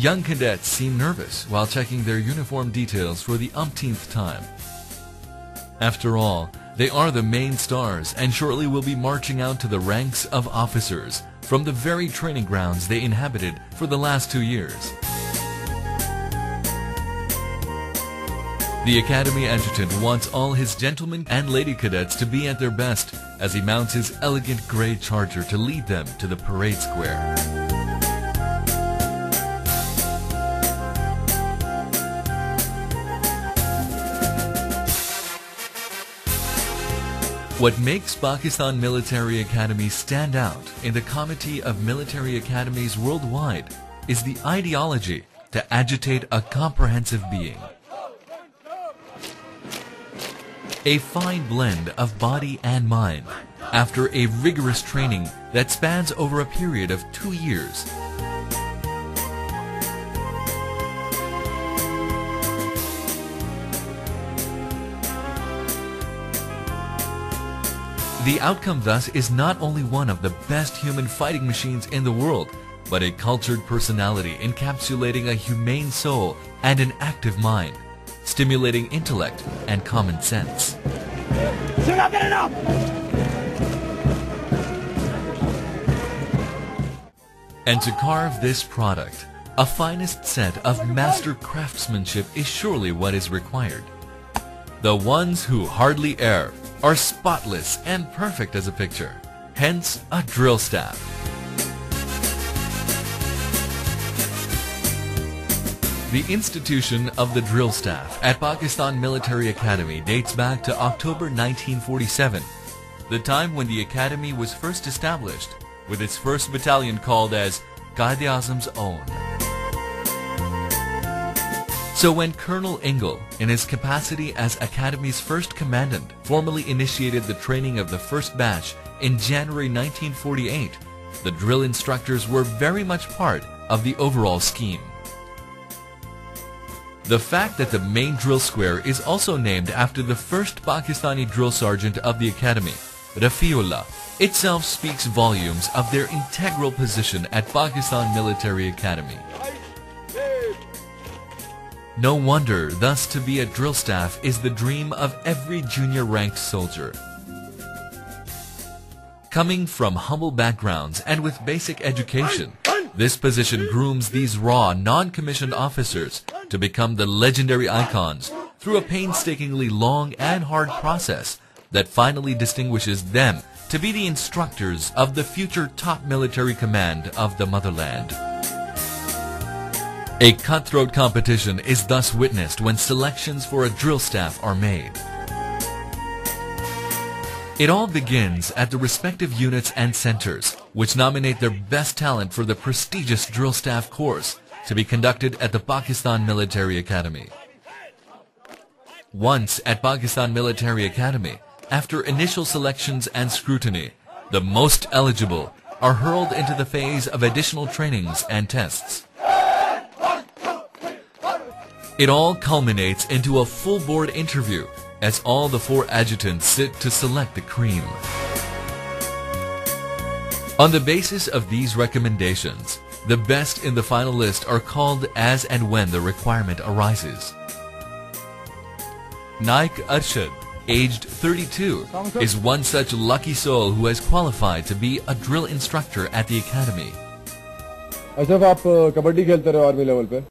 Young cadets seem nervous while checking their uniform details for the umpteenth time. After all, they are the main stars and shortly will be marching out to the ranks of officers from the very training grounds they inhabited for the last two years. The Academy Adjutant wants all his gentlemen and lady cadets to be at their best as he mounts his elegant gray charger to lead them to the parade square. What makes Pakistan Military Academy stand out in the Committee of Military Academies worldwide is the ideology to agitate a comprehensive being. A fine blend of body and mind after a rigorous training that spans over a period of two years. The outcome thus is not only one of the best human fighting machines in the world, but a cultured personality encapsulating a humane soul and an active mind, stimulating intellect and common sense. And to carve this product, a finest set of master craftsmanship is surely what is required. The ones who hardly err are spotless and perfect as a picture, hence a drill staff. The institution of the drill staff at Pakistan Military Academy dates back to October 1947, the time when the academy was first established, with its first battalion called as Qaid-e-Azam's Own. So when Colonel Ingall, in his capacity as Academy's first commandant, formally initiated the training of the first batch in January 1948, the drill instructors were very much part of the overall scheme. The fact that the main drill square is also named after the first Pakistani drill sergeant of the academy, Rafiullah, itself speaks volumes of their integral position at Pakistan Military Academy. No wonder thus to be a drill staff is the dream of every junior ranked soldier. Coming from humble backgrounds and with basic education, this position grooms these raw, non-commissioned officers to become the legendary icons through a painstakingly long and hard process that finally distinguishes them to be the instructors of the future top military command of the motherland. A cutthroat competition is thus witnessed when selections for a drill staff are made. It all begins at the respective units and centers, which nominate their best talent for the prestigious drill staff course to be conducted at the Pakistan Military Academy. Once at Pakistan Military Academy, after initial selections and scrutiny, the most eligible are hurled into the phase of additional trainings and tests. It all culminates into a full board interview as all the four adjutants sit to select the cream. On the basis of these recommendations, the best in the final list are called as and when the requirement arises. Naik Arshad, aged 32, is one such lucky soul who has qualified to be a drill instructor at the academy. Ashraf आप कबड्डी खेलते रहे army level पे